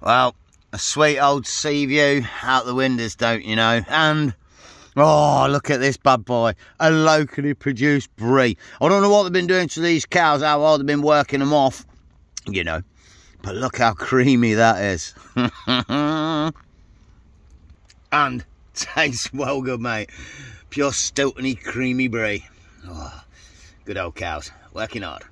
Well, a sweet old sea view out the windows, don't you know? And Oh, look at this bad boy. A locally produced brie. I don't know what they've been doing to these cows, how hard they've been working them off, you know. But look how creamy that is. and tastes well good, mate. Pure Stiltony creamy brie. Oh, good old cows. Working hard.